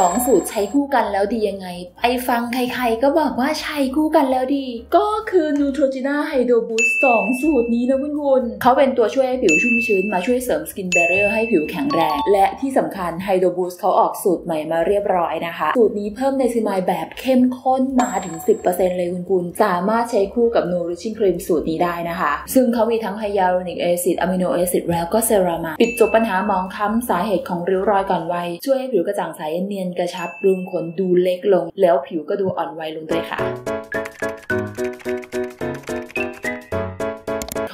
2 สูตรใช้คู่กันแล้วดียังไงไปฟังใครๆก็บอกว่าใช้คู่กันแล้วดี ก็คือ Neutrogena Hydro Boost 2 สูตรนี้นะคุณคุณเขาเป็นตัวช่วยให้ผิวชุ่มชื้นมาช่วยเสริมสกินเบรเ r อร์ให้ผิวแข็งแรง และที่สำคัญ Hydro Boost เขาออกสูตรใหม่มาเรียบร้อยนะคะ สูตรนี้เพิ่ม Niacinamide แบบเข้มข้นมาถึง 10%เลยคุณคุณสามารถใช้คู่กับ Nourishing Cream สูตรนี้ได้นะคะ ซึ่งเขามีทั้ง Hyaluronic Acid Amino Acid แล้วก็ Ceramide ปิดจบปัญหาหมองคล้ำสาเหตุของริ้วรอยก่อนวัยช่วยให้ผิวกระจ่างใสเนียนกระชับรูขุมขนดูเล็กลง แล้วผิวก็ดูอ่อนวัยลงด้วยค่ะ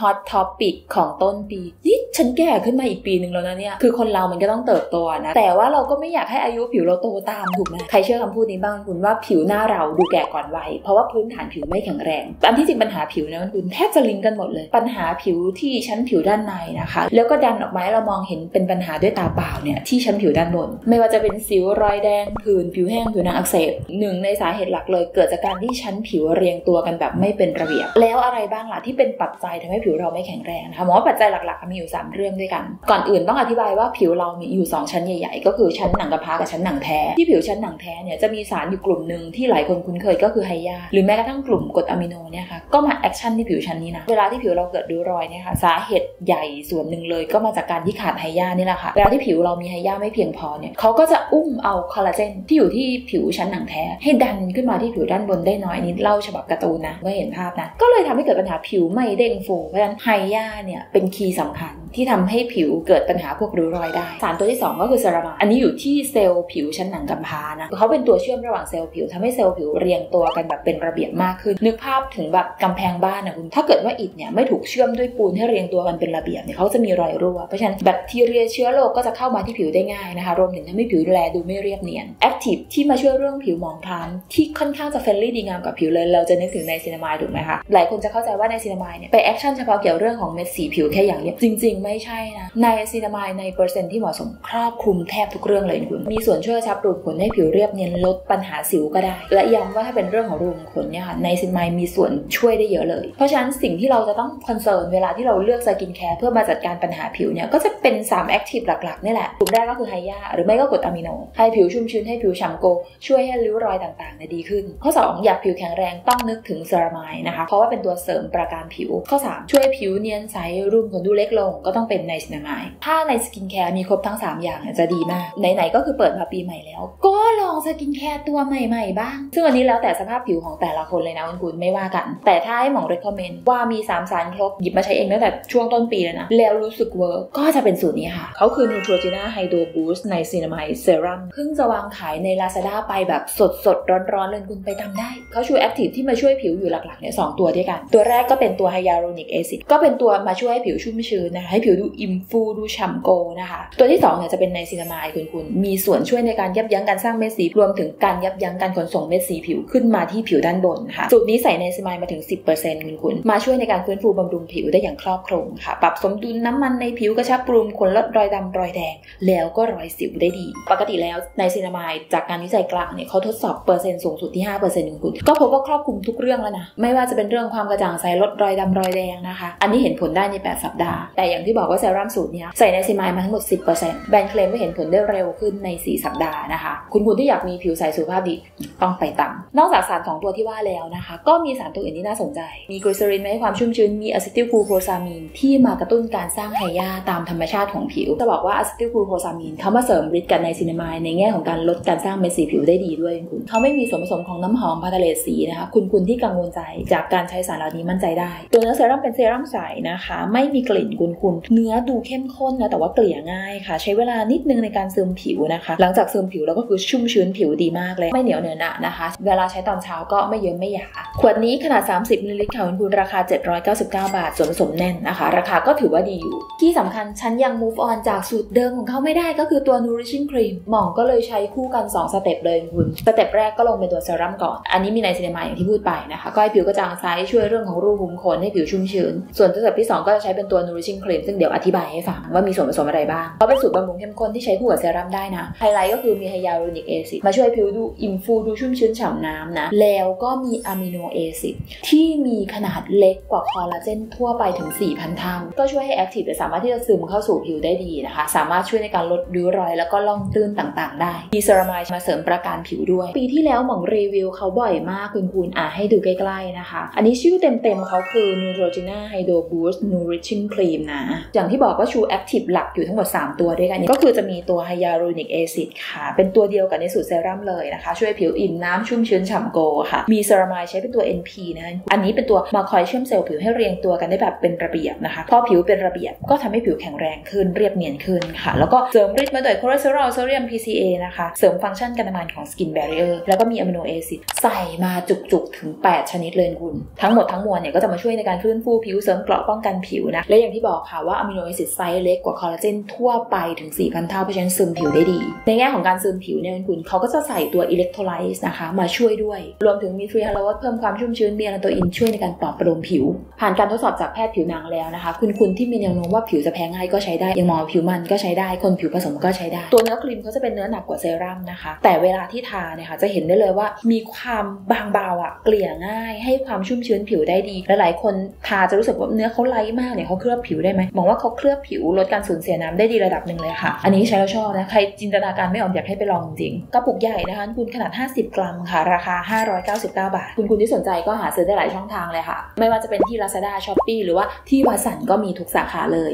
hot topic ของต้นปี นี่ฉันแก่ขึ้นมาอีกปีหนึ่งแล้วนะเนี่ย คือคนเรามันก็ต้องเติบโตนะ แต่ว่าเราก็ไม่อยากให้อายุผิวเราโตตามถูกไหมใครเชื่อคำพูดนี้บ้างคุณว่าผิวหน้าเราดูแก่ก่อนวัย เพราะว่าพื้นฐานผิวไม่แข็งแรง อันที่จริงปัญหาผิวนะคุณแทบจะลิงก์กันหมดเลย ปัญหาผิวที่ชั้นผิวด้านในนะคะ แล้วก็ดันออกมาให้เรามองเห็นเป็นปัญหาด้วยตาเปล่าเนี่ยที่ชั้นผิวด้านบน ไม่ว่าจะเป็นสิวรอยแดงผื่นผิวแห้งผิวหนังอักเสบหนึ่งในสาเหตุหลักเลย เกิดจากการที่ชั้นผิวเรียงตัวกันแบบไม่เป็นระเบียบ แล้วอะไรบ้างล่ะที่เป็นปัจจัยทำให้ผิวิวเราไม่แข็งแรงนะคะหมอปัจจัยหลักๆ มีอยู่ 3 เรื่องด้วยกัน ก่อนอื่นต้องอธิบายว่าผิวเรามีอยู่ 2 ชั้นใหญ่ๆ ก็คือชั้นหนังกำพร้ากับชั้นหนังแท้ที่ผิวชั้นหนังแท้เนี่ยจะมีสารอยู่กลุ่มหนึ่งที่หลายคนคุ้นเคยก็คือไฮยาหรือแม้กระทั่งกลุ่มกรดอะมิโนเนี่ยค่ะก็มา action ที่ผิวชั้นนี้นะเวลาที่ผิวเราเกิดริ้วรอยเนี่ยค่ะสาเหตุใหญ่ส่วนหนึ่งเลยก็มาจากการที่ขาดไฮยานี่แหละค่ะเวลาที่ผิวเรามีไฮยาไม่เพียงพอเนี่ยเขาก็จะอุ้มเอาคอลลาเจนที่อยู่ที่ผิวชั้นหนังแท้ ให้ดันขึ้นมาที่ผิวด้านบนได้น้อยนิดเล่าฉบับการ์ตูนนะไม่เห็นภาพนะก็เลยทำให้เกิดปัญหาผิวไม่เด้งฟูเพราะฉะนั้นไฮยาเนี่ยเป็น key สำคัญที่ทำให้ผิวเกิดปัญหาพวกริ้วรอยได้ สารตัวที่ 2 ก็คือ Ceramide อันนี้อยู่ที่เซลล์ผิวชั้นหนังกำพร้านะเขาเป็นตัวเชื่อมระหว่างเซลล์ผิวทำให้เซลล์ผิวเรียงตัวกันแบบเป็นระเบียบมากขึ้น นึกภาพถึงแบบกำแพงบ้านนะคุณถ้าเกิดว่าอิฐเนี่ยไม่ถูกเชื่อมด้วยปูนให้เรียงตัวกันเป็นระเบียบเนี่ยเขาจะมีรอยรั่วเพราะฉะนั้นแบคทีเรียเชื้อโรคก็จะเข้ามาที่ผิวได้ง่ายนะคะรวมถึงทำให้ผิวแลดูไม่เรียบเนียน active ที่มาช่วยเรื่องผิวหมองคล้ำที่ค่อนข้างจะ friendly ดีงามกับผิวเลย เราจะนึกถึง Niacinamide ถูกไหมคะหลายคนจะเข้าใจว่า Niacinamide เนี่ยไป action เฉพาะเกี่ยวเรื่องของเม็ดสีผิวแค่อย่างเดียวจริงๆ ไม่ใช่นะ Niacinamide ในเปอร์เซ็นต์ที่เหมาะสมครอบคลุมแทบทุกเรื่องเลยคุณ มีส่วนช่วยกระชับรูขุมขนให้ผิวเรียบเนียนลดปัญหาสิวก็ได้ และย้ำว่าถ้าเป็นเรื่องของรูขุมขนเนี่ยค่ะ Niacinamide มีส่วนช่วยได้เยอะเลย เพราะฉะนั้นสิ่งที่เราจะต้อง concern เวลาที่เราเลือก skincare เพื่อมาจัดการปัญหาผิวเนี่ยก็จะเป็น3 active หลักๆนี่แหละกลุ่มแรกก็คือไฮยาหรือไม่ก็กรดอะมิโนให้ผิวชุ่มชื้นให้ผิวฉ่ำโกลว์ ช่วยให้ริ้วรอยต่างๆเนี่ยดีขึ้น ข้อ 2 อยากผิวแข็งแรงต้องนึกถึง Ceramide นะคะเพราะว่าเป็นตัวเสริมปราการผิว ข้อ 3 ช่วยผิวเนียนใสรูขุมขนดูเล็กลงก็ต้องเป็น Niacinamide ถ้าใน skincare มีครบทั้ง 3 อย่างจะดีมากไหนๆก็คือเปิดมาปีใหม่แล้ว ก็ลอง skincare ตัวใหม่ๆ บ้าง ซึ่งอันนี้แล้วแต่สภาพผิวของแต่ละคนเลยนะคุณคุณไม่ว่ากัน แต่ถ้าให้หมอง recommend ว่ามี 3 สารครบ หยิบมาใช้เองตั้งแต่ช่วงต้นปีเลยนะ แล้วรู้สึก work ก็จะเป็นสูตรนี้ค่ะ เขาคือ Neutrogena Hydro Boost Niacinamide Serum เพิ่งจะวางขายใน Lazada ไปแบบสดๆ ร้อนๆเลยคุณไปตำได้ เขาชู Active ที่มาช่วยผิวอยู่หลักๆเนี่ย3 ตัวด้วยกัน ตัวแรกก็เป็นตัว Hyaluronic Acid ก็เป็นตัวมาช่วยให้ผิวชุ่มชื้นนะคะให้ผิวดูอิ่มฟูดูฉ่ำโกลว์นะคะตัวที่2เนี่ยจะเป็นในซินามายคุณคุณมีส่วนช่วยในการยับยั้งการสร้างเม็ดสีรวมถึงการยับยั้งการขนส่งเม็ดสีผิวขึ้นมาที่ผิวด้านบนค่ะสูตรนี้ใส่ในซินามายมาถึง 10%คุณคุณมาช่วยในการฟื้นฟูบำรุงผิวได้อย่างครอบคลุมค่ะ ปรับสมดุลน้ำมันในผิวกระชับปรุมขนลดรอยดำรอยแดง แล้วก็รอยสิวได้ดี ปกติแล้วในซินามายจากการวิจัยกลางเนี่ยเขาทดสอบเปอร์เซ็นต์สูงสุดที่5%คุณคุณก็พบว่าครอบคลุมทุกเรื่องแล้วนะไม่ว่าจะเป็นเรื่องความกระจ่างใสลดรอยดำรอยแดงนะคะ อันนี้เห็นผลได้ใน 8 สัปดาห์ แต่อย่างที่บอกว่าเซรั่มสูตรนี้ใส่ในซินามายมาทั้งหมด 10%แบรนด์เคลมว่าเห็นผลได้เร็วขึ้นใน 4 สัปดาห์นะคะ คุณคุณที่อยากมีผิวใสสุขภาพดีต้องไปตามนอกจากสารสองตัวที่ว่าแล้วนะคะ ก็มีสารตัวอื่นที่น่าสนใจ มีกลีเซอรินมาให้ความชุ่มชื้น มี Acetyl Glucosamine ที่มากระตุ้นการสร้างไฮยาตามธรรมชาติของผิว จะบอกว่า Acetyl Glucosamine เขามาเสริมฤทธิ์กัน Niacinamide ในแง่ของการลดการสร้างเม็ดสีผิวได้ดีด้วยคุณเขาไม่มีส่วนผสมของน้ำหอมพาราเลตสีนะคะคุณคุณที่กังวลใจจากการใช้สารเหล่านี้มั่นใจได้ ตัวเนื้อเซรั่มเป็นเซรั่มใสนะคะ ไม่มีกลิ่นคุณคุณเนื้อดูเข้มข้นนะแต่ว่าเกลี่ยง่ายค่ะ ใช้เวลานิดนึงในการซึมผิวนะคะ หลังจากซึมผิวแล้วก็คือชุ่มชืนผิวดีมากเลย ไม่เหนียวเหนอะหนะนะคะ เวลาใช้ตอนเช้าก็ไม่เยิ้มไม่หยา ขวดนี้ขนาด 30มิลลิลิตรค่ะคุณคุณราคา 799 บาทส่วนผสมแน่นนะคะ ราคาก็ถือว่าดีอยู่ ที่สำคัญฉันยัง move on จากสูตรเดิมของเขาไม่ได้ก็คือตัว nourishing cream หมองก็เลยใช้คู่กัน 2 step เลยคุณ step แรกก็ลงเป็นตัวเซรั่มก่อน อันนี้มี Niacinamide อย่างที่พูดไปนะคะ ก็ให้ผิวกระจ่างใสช่วยเรื่องของรูขุมขนให้ผิวชุ่มชื้น ส่วน step ที่ 2 ก็จะใช้เป็นตัว nourishing cream ซึ่งเดี๋ยวอธิบายให้ฟังว่ามีส่วนผสมอะไรบ้างเพราะเป็นสูตรบำรุงเข้มข้นที่ใช้คู่กับเซรั่มได้นะไฮไลท์ก็คือมี Hyaluronic Acid มาช่วยผิวดูอิ่มฟูดูชุ่มชื้นฉ่ำน้ำนะ แล้วก็มี Amino Acid ที่มีขนาดเล็กกว่าคอลลาเจนทั่วไปถึง 4,000 เท่าก็ช่วยให้ active สามารถที่จะซึมเข้าสู่ผิวได้ดีนะคะ สามารถช่วยในการลดริ้วรอย แล้วก็ร่องตื้นต่างๆ ได้มี Ceramide มาเสริมปราการผิวด้วย ปีที่แล้วหมองรีวิวเขาบ่อยมากคุณคุณอะให้ดูใกล้ๆนะคะ อันนี้ชื่อเต็มๆเขาคือ Neutrogena Hydro Boost Nourishing Cream นะ อย่างที่บอกว่าชู active หลักอยู่ทั้งหมด 3 ตัวด้วยกัน ก็คือจะมีตัว Hyaluronic Acid ค่ะ เป็นตัวเดียวกับในสูตรเซรั่มเลยนะคะ ช่วยผิวอิ่มน้ำชุ่มชื้นฉ่ำโกลว์ค่ะ มี Ceramide ใช้เป็นตัว NP นะอันนี้เป็นตัวมาคอยเชื่อมเซลล์ผิวให้เรียงตัวกันได้แบบเป็นระเบียบนะคะพอผิวเป็นระเบียบก็ทำให้ผิวแข็งแรงขึ้นเรียบเนียนขึ้นค่ะ แล้วก็เสริมฤทธิ์มาโดยคอเลสเตอรอลโซเดียม PCA นะคะ เสริมฟังก์ชันการทำงานของสกินแบร r เออร์แล้วก็มี Amino Acid ใส่มาจุกๆถึง 8 ชนิดเลยคุณ ทั้งหมดทั้งมวลเนี่ยก็จะมาช่วยในการฟื้นฟูผิวเสริมเกราะป้องกันผิวนะ และอย่างที่บอกค่ะว่า Amino Acid size เล็กกว่าคอลลาเจนทั่วไปถึง 4,000 เท่าเพราะฉะนั้นซึมผิวได้ดี ในแง่ของการซึมผิวเนี่ยคุณเขาก็จะใส่ตัว Electrolyte นะคะ มาช่วยด้วย รวมถึงมีฟรีฮาร์โลเพิ่มความชุ่มชื้นมี Allantoin ช่วยในการปลอบประโลมผิว ผ่านการทดสอบจากแพทย์ผิวหนังแล้วนะคะ คุณคุณที่มีแนวโน้มว่าผิวจะแพ้ง่ายก็ใช้ได้อย่างหมองผิวมันก็ใช้ได้คนผิวผสมก็ใช้ได้ ตัวเนื้อครีมเขาจะเป็นเนื้อหนักกว่าเซรั่มนะคะ แต่เวลาที่ทาเนี่ยค่ะจะเห็นได้เลยว่า มีความบางเบาอะเกลี่ยง่าย ให้ความชุ่มชื้นผิวได้ดีหลายๆคนทาจะรู้สึกว่าเนื้อเขาไลท์มากเนี่ยเขาเคลือบผิวได้ไหมมองว่าเขาเคลือบผิวลดการสูญเสียน้ำได้ดีระดับหนึ่งเลยค่ะ อันนี้ใช้แล้วชอบนะใครจินตนาการไม่ออกอยากให้ไปลองจริงกระปุกใหญ่นะคะคุณขนาด 50 กรัมค่ะ ราคา 599 บาท คุณคุณที่สนใจก็หาซื้อได้หลายช่องทางเลยค่ะ ไม่ว่าจะเป็นที่ Lazada Shopee หรือว่าที่วัสันก็มีทุกสาขาเลย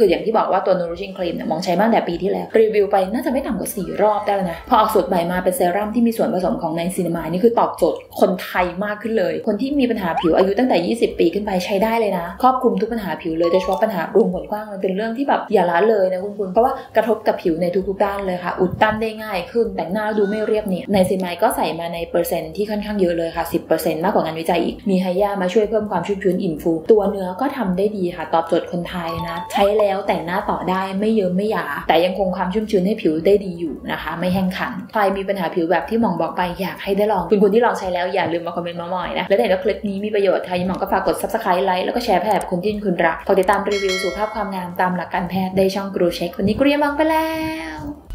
คืออย่างที่บอกว่าตัว nourishing cream เนี่ยมองใช้มางแต่ปีที่แล้ว รีวิวไปน่าจะไม่ต่ำกว่า 4 รอบได้แล้วนะ พอออกสูตรใหม่มาเป็นเซรั่มที่มีส่วนผสมของไนซินามายนี่คือตอบโจทย์คนไทยมากขึ้นเลย คนที่มีปัญหาผิวอายุตั้งแต่ 20 ปีขึ้นไปใช้ได้เลยนะ ครอบคลุมทุกปัญหาผิวเลยโดยเฉพาะปัญหารวมผลกว้างมันเป็นเรื่องที่แบบอย่าละเลยนะคุณคุณเพราะว่ากระทบกับผิวในทุกๆด้านเลยค่ะ อุดตันได้ง่ายขึ้นแต่งหน้าดูไม่เรียบเนี่ยไนซินามายก็ใส่มาในเปอร์เซ็นต์ที่ค่อนข้างเยอะเลยค่ะ 10%มากกว่างานวิจัยอีกมีไฮยามาช่วยเพิ่มความชุ่มชื้นอิ่มฟู ตัวเนื้อก็ทำได้ดีค่ะ ตอบโจทย์คนไทยนะ ใช้แล้วแล้วแต่งหน้าต่อได้ไม่เยิ้มไม่หยา แต่ยังคงความชุ่มชื้นให้ผิวได้ดีอยู่นะคะ ไม่แห้งขันใครมีปัญหาผิวแบบที่หมองบอกไปอยากให้ได้ลองคุณคนที่ลองใช้แล้วอย่าลืมมาคอมเมนต์มาหน่อยนะและถ้าเห็นว่าคลิปนี้มีประโยชน์ใครหมองก็ฝากกด subscribe ไลค์แล้วก็แชร์แพร่คนที่คุณรักฝากติดตามรีวิวสุขภาพความงามตามหลักการแพทย์ได้ช่องกรูเช็ควันนี้กรียมองไปแล้ว